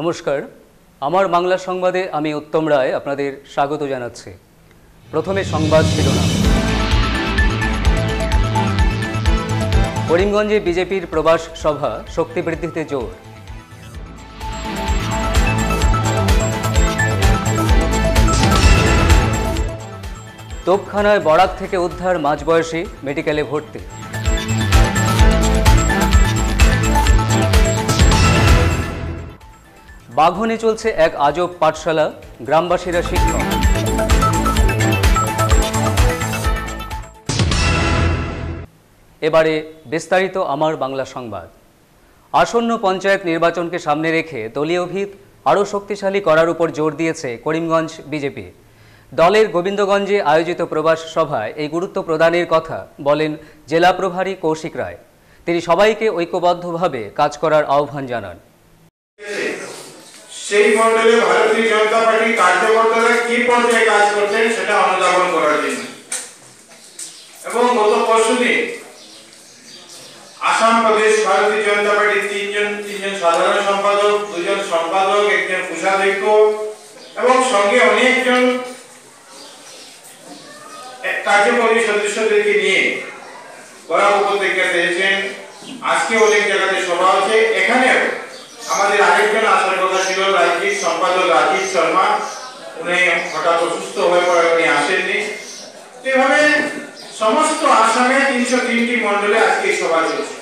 নমস্কার। আমার বাংলা সংবাদে আমি উত্তম রায় আপনাদের স্বাগত জানাচ্ছি। প্রথমে সংবাদ শিরোনাম। করিমগঞ্জে বিজেপির প্রবাস সভা, শক্তি বৃদ্ধিতে জোর। তোপখানায় বরাক থেকে উদ্ধার মাঝবয়সী, মেডিকেলে ভর্তি। বাঘনে চলছে এক আজব পাঠশালা, গ্রামবাসীরা শিক্ষক। এবারে বিস্তারিত আমার বাংলা সংবাদ। আসন্ন পঞ্চায়েত নির্বাচনকে সামনে রেখে দলীয় ভিত আরও শক্তিশালী করার উপর জোর দিয়েছে করিমগঞ্জ বিজেপি। দলের গোবিন্দগঞ্জে আয়োজিত প্রবাস সভায় এই গুরুত্ব প্রদানের কথা বলেন জেলা প্রভারী কৌশিক রায়। তিনি সবাইকে ঐক্যবদ্ধভাবে কাজ করার আহ্বান জানান। সেই মন্ডলে ভারতীয় জনতা পার্টির কার্যকর্তারা কি পর্যায়ে কাজ করছেন সেটা অনুধাবন করার জন্য। এবং গত পরশুদিন আসাম প্রদেশ ভারতীয় জনতা পার্টির তিনজন তিনজন সাধারণ সম্পাদক, দুজন সম্পাদক, একজন কোষাধ্যক্ষ এবং সঙ্গে অনেকজন কার্যকরী সদস্যদেরকে নিয়ে বরাক উপত্যকাতে এসেছেন আজকে অনেক জায়গাতে সভা আছে এখানেও আমাদের আরেকজন আসার কথা ছিল রাজ্যিক সম্পাদক রাজীব শর্মা। উনি হঠাৎ অসুস্থ হয়ে পড়ে, উনি আসেননি। এভাবে সমস্ত আসামে তিনশো তিনটি মন্ডলে আজকে সভা চলছে।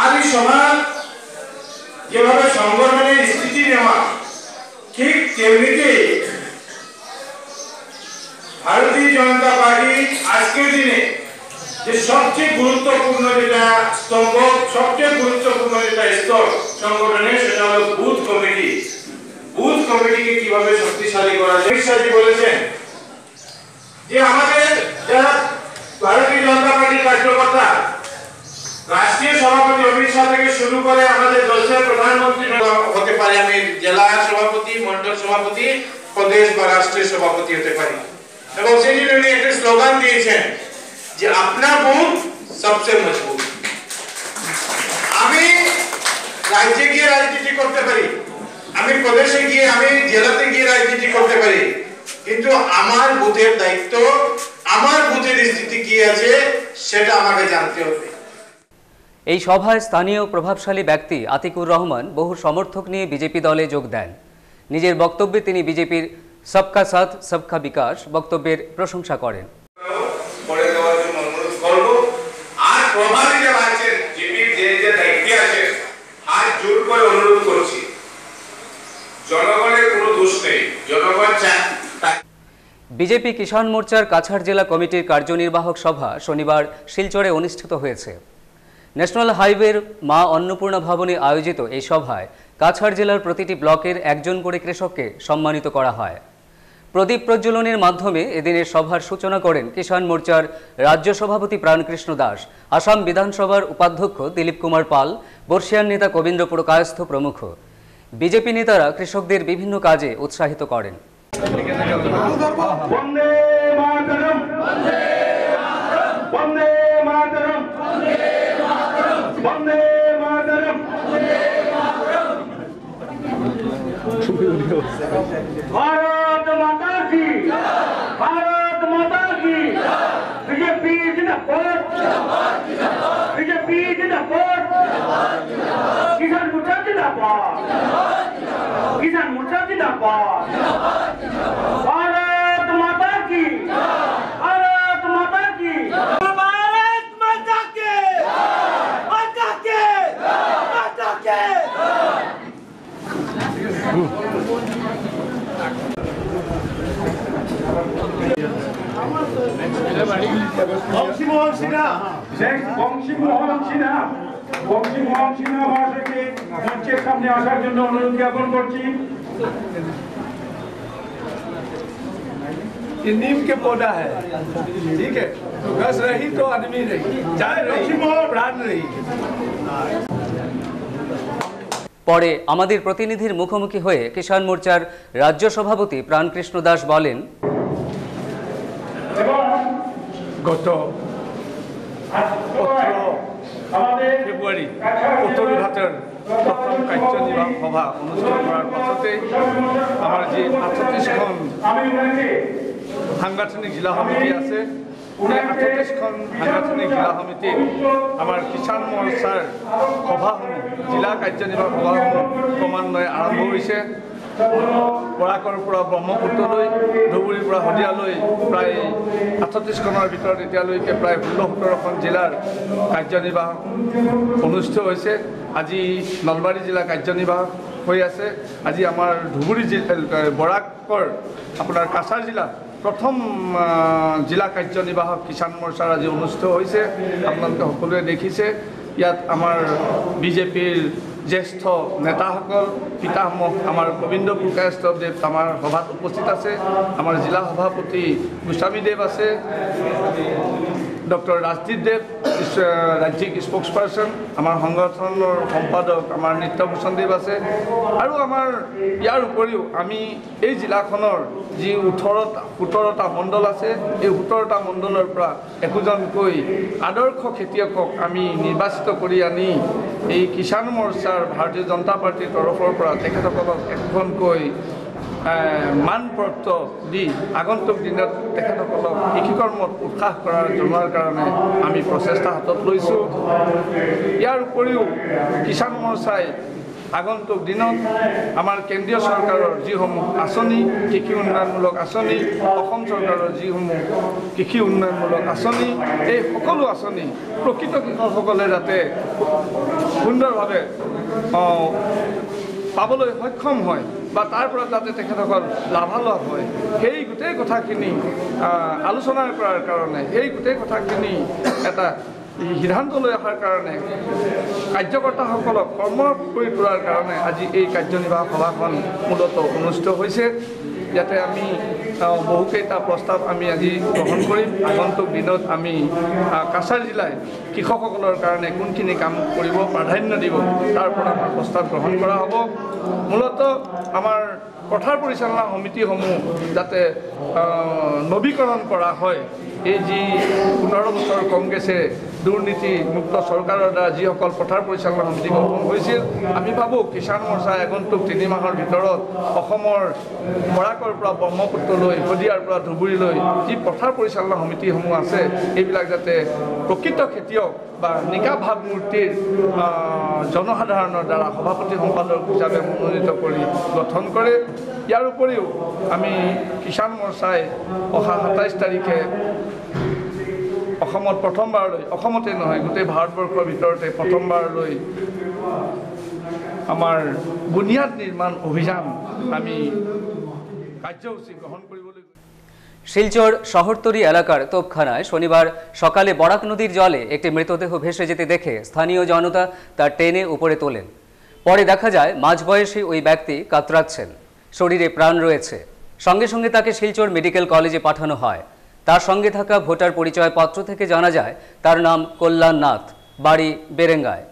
আর এই সভা যেভাবে সংগঠনের স্থিতি নেওয়া, ঠিক তেমনিতেই ভারতীয় জনতা পার্টি আজকের দিনে সবচেয়ে গুরুত্বপূর্ণ যেটা স্তম্ভ, সবচেয়ে গুরুত্বপূর্ণ যেটা স্তর সংগঠনের, সেটা হলো বুথ কমিটি। বুথ কমিটিকে কীভাবে শক্তিশালী করা যায়? অমিত বলেছেন যে আমাদের যারা ভারতীয় জনতা পার্টির কার্যকর্তা, রাষ্ট্রীয় সভাপতি অমিত শাহ থেকে শুরু করে আমাদের দেশের প্রধানমন্ত্রী হতে পারে আমি জেলা সভাপতি মন্ডল সভাপতি, প্রদেশ বা রাষ্ট্রীয় সভাপতি হতে পারি। এবং সেই জন্য একটা স্লোগান দিয়েছেন যে আপনা বুথ সবচেয়ে মজবুত। আমি রাজ্যে গিয়ে রাজনীতি করতে পারি, আমি প্রদেশে গিয়ে, আমি জেলাতে গিয়ে রাজনীতি করতে পারি, কিন্তু আমার বুথের দায়িত্ব, আমার বুথের স্থিতি কি আছে, সেটা আমাকে জানতে হবে। এই সভায় স্থানীয় প্রভাবশালী ব্যক্তি আতিকুর রহমান বহু সমর্থক নিয়ে বিজেপি দলে যোগ দেন। নিজের বক্তব্যে তিনি বিজেপির সবকা সাথ, সবকা বিকাশ বক্তব্যের প্রশংসা করেন করে দেওয়ার জন্য অনুরোধ করব আর প্রভাবী যারা আছেন জিপির যে যে দায়িত্বে আছেন হাত জোর করে অনুরোধ করছি জনগণের কোনো দোষ নেই জনগণ চায় তা- বিজেপি কিষাণ মোর্চার কাছাড় জেলা কমিটির কার্যনির্বাহক সভা শনিবার শিলচরে অনুষ্ঠিত হয়েছে। ন্যাশনাল হাইওয়ের মা অন্নপূর্ণা ভবনে আয়োজিত এই সভায় কাছাড় জেলার প্রতিটি ব্লকের একজন করে কৃষককে সম্মানিত করা হয়। প্রদীপ প্রজ্বলনের মাধ্যমে এদিনের সভার সূচনা করেন কিষাণ মোর্চার রাজ্য সভাপতি প্রাণকৃষ্ণ দাস, আসাম বিধানসভার উপাধ্যক্ষ দিলীপ কুমার পাল, বর্ষিয়ান নেতা কবীন্দ্র পুরকায়স্থ প্রমুখ। বিজেপি নেতারা কৃষকদের বিভিন্ন কাজে উৎসাহিত করেন। वंदे मातरम। मातरम। वंदे भारत माता की भारत माता की। बीजेपी जिंदाबाद। बीजेपी जिंदाबाद। किसान मोर्चा जिंदाबाद किसान मोर्चा जिंदाबाद भारत माता की भारत माता की भारत माता के माता के माता के 왕시모원 씨나, 제 왕시모원 씨나. সিনহা বংশীমোহন সিনহা মহাশয়কে মঞ্চের সামনে আসার জন্য অনুরোধ জ্ঞাপন করছি ये नीम के पौधा है ठीक है तो घस रही तो आदमी रही जान रही प्राण रही পরে আমাদের প্রতিনিধির মুখোমুখি হয়ে কিষাণ মোর্চার রাজ্য সভাপতি প্রাণকৃষ্ণ দাস বলেন গত আজ পত্র ফেব্ৰুয়াৰি উত্তৰঘাটেৰ প্ৰথম কাৰ্যনিৰ্বাহ সভা অনুষ্ঠিত কৰাৰ পাছতেই আমাৰ যে ওনাকে সাংগঠনিক জিলা সমিতি আছে এই আঠত্ৰিছখন সাংগঠনিক জিলা সমিতিত আমাৰ কিষাণ মৰ্চাৰ সভাসমূহ জিলা কাৰ্যনিৰ্বাহক সভাসমূহ ক্ৰমান্বয়ে আৰম্ভ হৈছে। বৰাকৰ পৰা ব্ৰহ্মপুত্ৰলৈ ধুবুৰীৰ পৰা শদিয়ালৈ প্ৰায় আঠত্ৰিছখনৰ ভিতৰত এতিয়ালৈকে প্ৰায় ষোল্ল সোতৰখন জিলাৰ কাৰ্যনিৰ্বাহক অনুষ্ঠিত হৈছে। আজি নলবাৰী জিলা কাৰ্যনিৰ্বাহক হৈ আছে। আজি আমাৰ ধুবুৰী জিলা বৰাকৰ আপোনাৰ কাছাৰ জিলা প্ৰথম জিলা কাৰ্যনিৰ্বাহক কিষাণ মৰ্চাৰ আজি অনুষ্ঠিত হৈছে। আপোনালোকে সকলোৱে দেখিছে। ইয়াত আমাৰ বিজেপিৰ জ্যেষ্ঠ নেতাসকল পিতামহ আমাৰ গোবিন্দ পুৰকায়স্তৱদেৱ আমাৰ সভাত উপস্থিত আছে আমাৰ জিলা সভাপতি গোস্বামীদেৱ আছে। ৰাজদীপ দেৱ ৰাজ্যিক স্প'ক্স পাৰ্চন আমাৰ সংগঠনৰ সম্পাদক আমাৰ নিত্যভূষণ দেৱ আছে। আৰু আমাৰ ইয়াৰ উপৰিও আমি এই জিলাখনৰ যি ওঠৰটা সোতৰটা মণ্ডল আছে এই সোতৰটা মণ্ডলৰ পৰা একোজনকৈ আদৰ্শ খেতিয়কক আমি নিৰ্বাচিত কৰি আনি এই কিষাণ মৰ্চাৰ ভাৰতীয় জনতা পাৰ্টীৰ তৰফৰ পৰা তেখেতসকলক একোখনকৈ মানপত্ৰ দি আগন্তুক দিনত তেখেতসকলক কৃষিকৰ্মত উৎসাহ কৰাৰ জনোৱাৰ কাৰণে আমি প্ৰচেষ্টা হাতত লৈছোঁ। ইয়াৰ উপৰিও কিষাণ মৰ্চাই আগন্তুক দিনত আমাৰ কেন্দ্ৰীয় চৰকাৰৰ যিসমূহ আঁচনি কৃষি উন্নয়নমূলক আঁচনি অসম চৰকাৰৰ যিসমূহ কৃষি উন্নয়নমূলক আঁচনি এই সকলো আঁচনি প্ৰকৃত কৃষকসকলে যাতে সুন্দৰভাৱে পাবলৈ সক্ষম হয়। বা তাৰ পৰা যাতে তেখেতসকল লাভালাভ হয় সেই গোটেই কথাখিনি আলোচনা কৰাৰ কাৰণে সেই গোটেই কথাখিনি এটা সিদ্ধান্ত লৈ অহাৰ কাৰণে কাৰ্যকৰ্তাসকলক কৰ্ম কৰি তোলাৰ কাৰণে আজি এই কাৰ্যনিৰ্বাহক সভাখন মূলত অনুষ্ঠিত হৈছে। ইয়াতে আমি বহুকেইটা প্ৰস্তাৱ আমি আজি গ্ৰহণ কৰিম। আগন্তুক দিনত আমি কাছাৰ জিলাই কৃষকসকলৰ কাৰণে কোনখিনি কাম কৰিব প্ৰাধান্য দিব তাৰ পৰা আমাৰ প্ৰস্তাৱ গ্ৰহণ কৰা হ'ব। মূলত আমাৰ পথাৰ পৰিচালনা সমিতিসমূহ যাতে আহ, নৱীকৰণ কৰা হয়। এই যি পোন্ধৰ বছৰ কংগ্ৰেছে দুৰ্নীতিমুক্ত চৰকাৰৰ দ্বাৰা যিসকল পথাৰ পৰিচালনা সমিতি গঠন হৈছিল আমি ভাবোঁ কিষাণ মৰ্চাই আগন্তুক তিনি অসমৰ বৰাকৰ পৰা ব্ৰহ্মপুত্ৰলৈ শদিয়াৰ পৰা ধুবুৰীলৈ যি পথাৰ পৰিচালনা সমিতিসমূহ আছে এইবিলাক যাতে প্ৰকৃত খেতিয়ক বা নিকা ভাৱমূৰ্তিৰ আহ, জনসাধাৰণৰ দ্বাৰা সভাপতি সম্পাদক হিচাপে মনোনীত কৰি গঠন কৰে। ইয়াৰ উপৰিও আমি কিষাণ মৰ্চাই অহা সাতাইছ তাৰিখে অসমত প্ৰথমবাৰলৈ অসমতে নহয়, গোটেই ভাৰতবৰ্ষৰ ভিতৰতে প্ৰথমবাৰলৈ আমাৰ বুনিয়াদ নিৰ্মাণ অভিযান আমি কাৰ্যসূচী গ্ৰহণ কৰিবলৈ শিলচর শহরতলি এলাকার তোপখানায় শনিবার সকালে বরাক নদীর জলে একটি মৃতদেহ ভেসে যেতে দেখে স্থানীয় জনতা তার টেনে উপরে তোলেন। পরে দেখা যায়, মাঝবয়সী ওই ব্যক্তি কাতরাচ্ছেন। শরীরে প্রাণ রয়েছে। সঙ্গে সঙ্গে তাকে শিলচর মেডিকেল কলেজে পাঠানো হয়। তার সঙ্গে থাকা ভোটার পরিচয়পত্র থেকে জানা যায় তার নাম কল্যাণনাথ বাড়ি বেরেঙ্গায়।